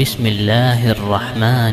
بسم الله الرحمن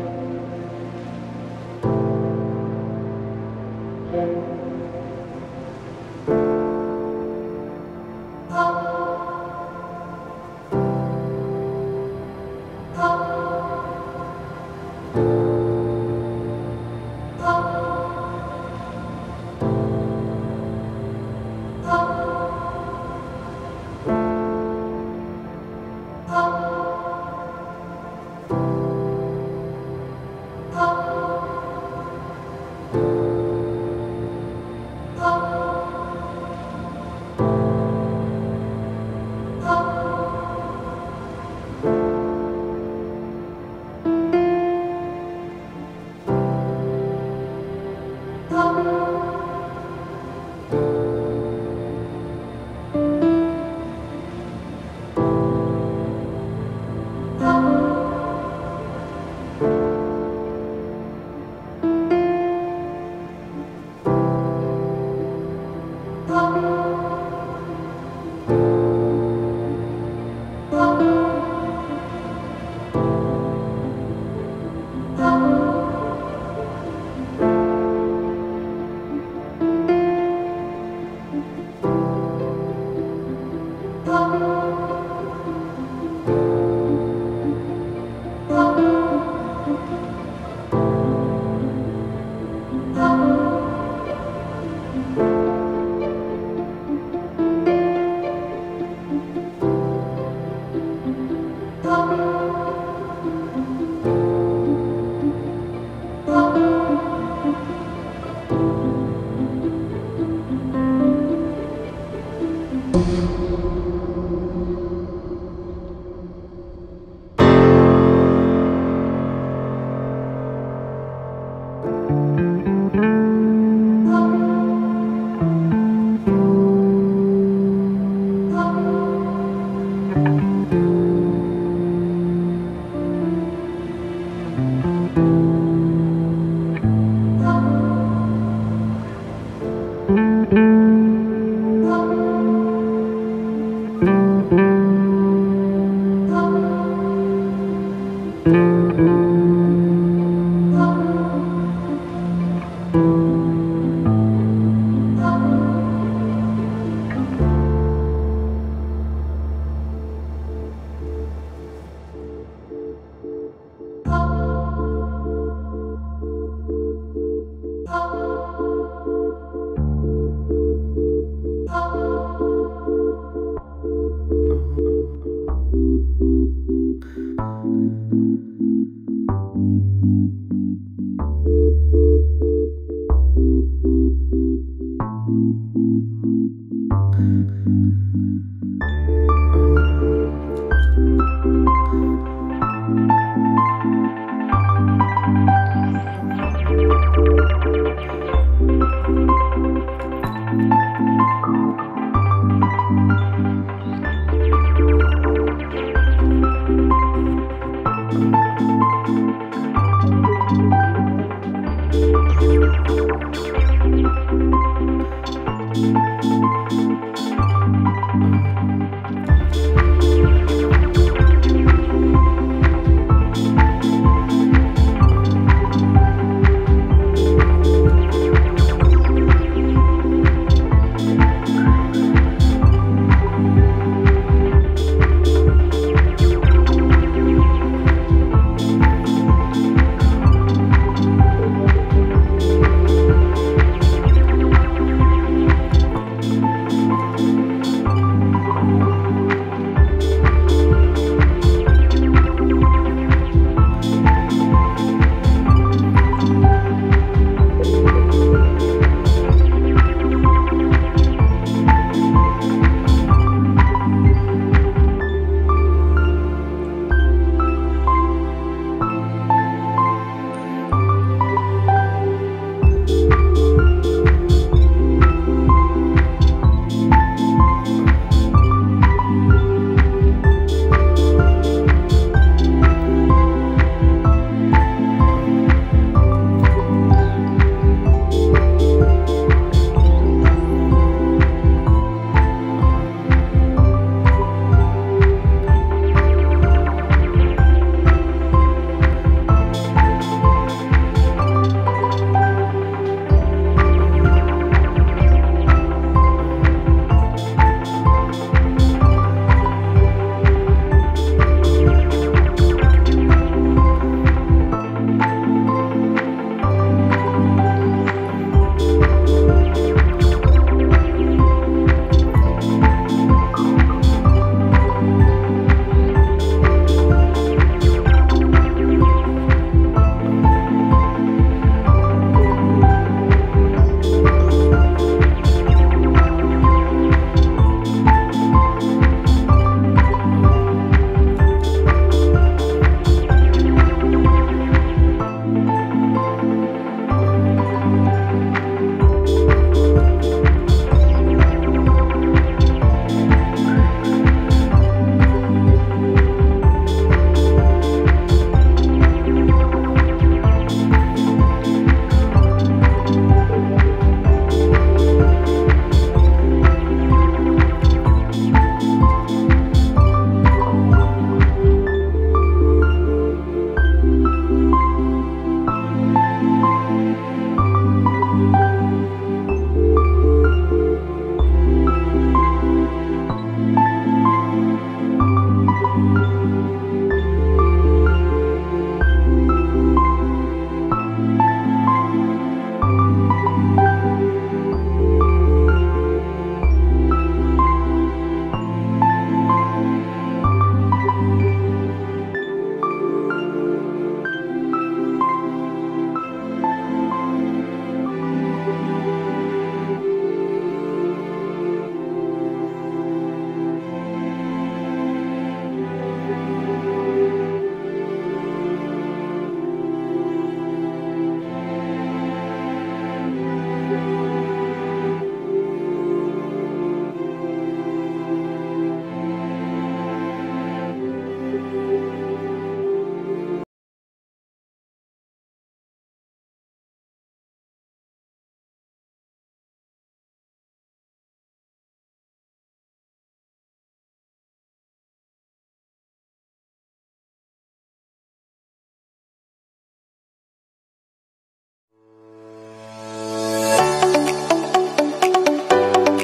Thank you.